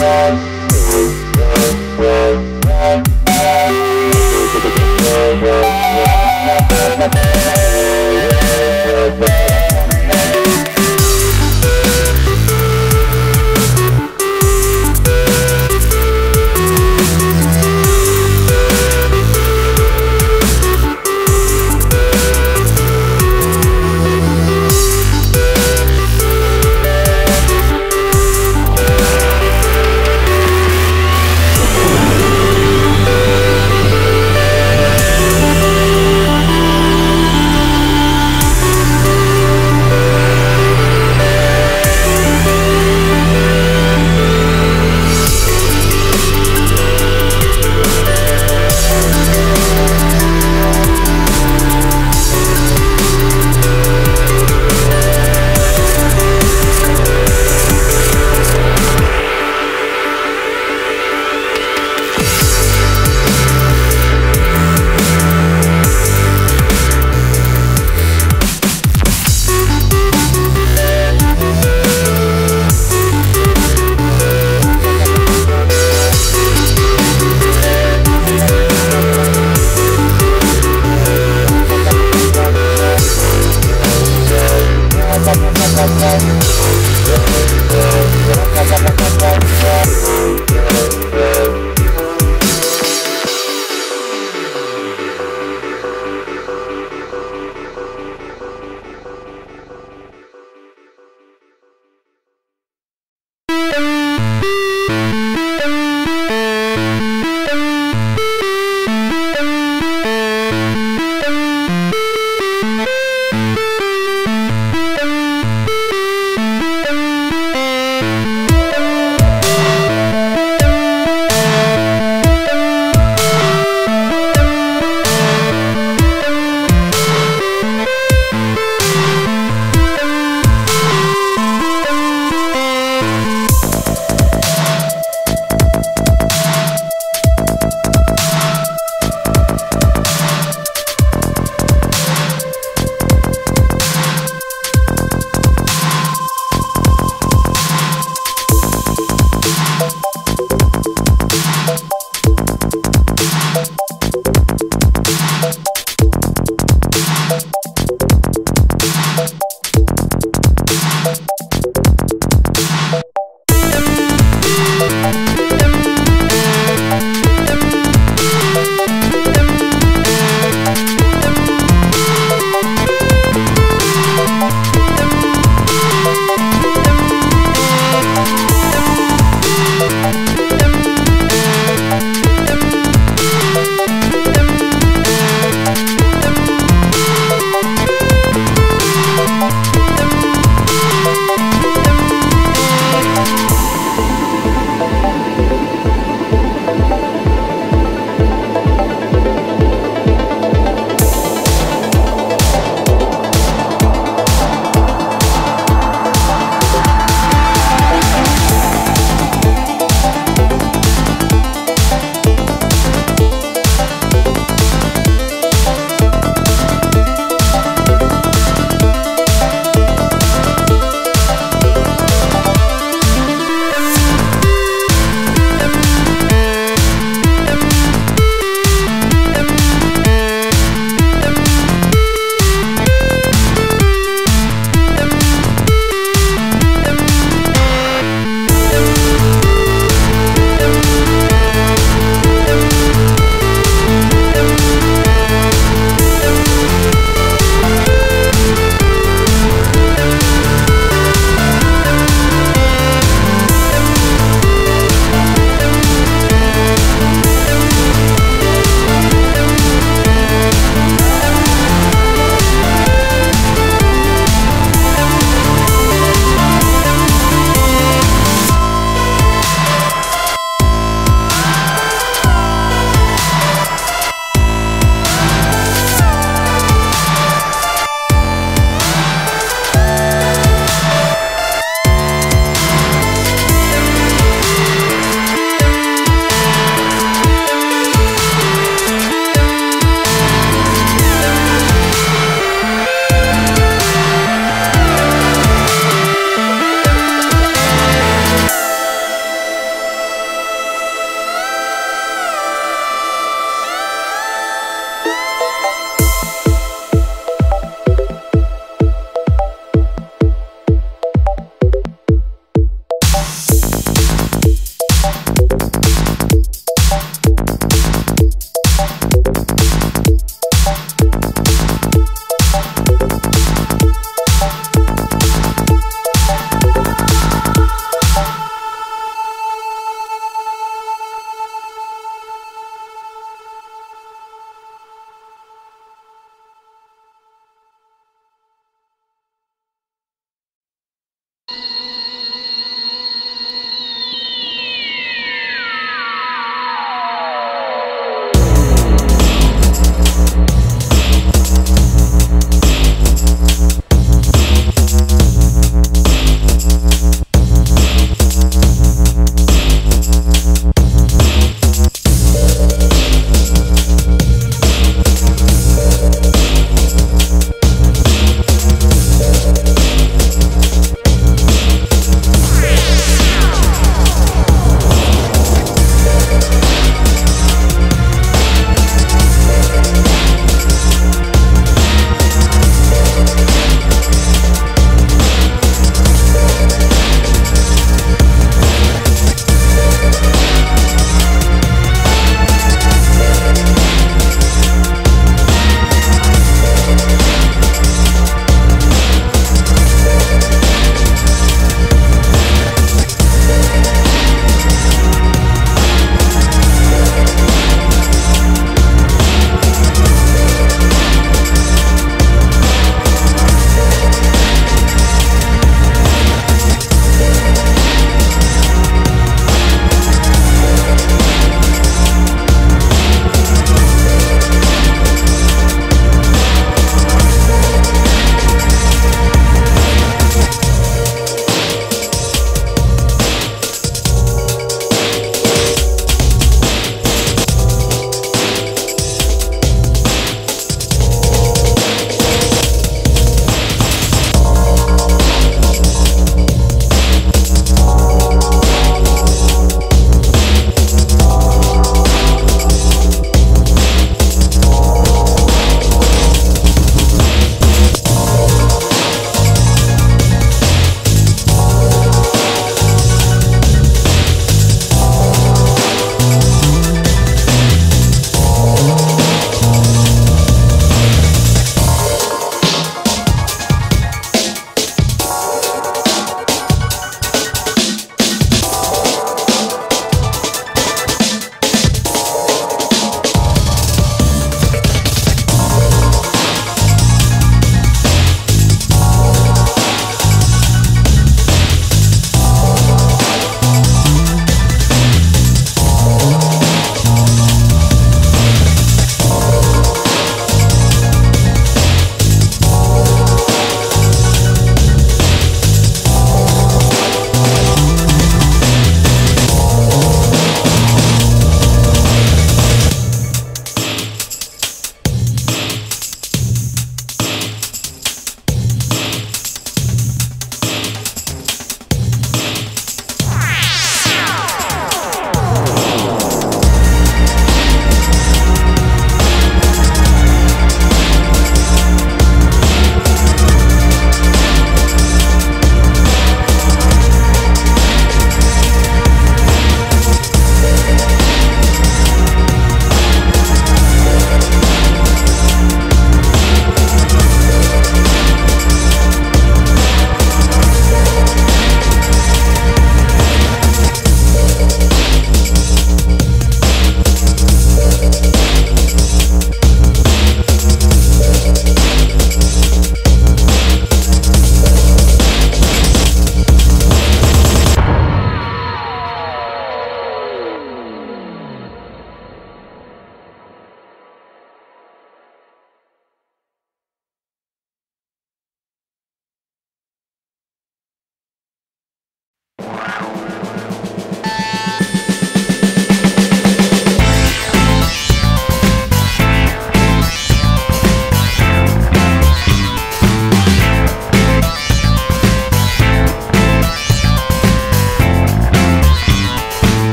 Bye.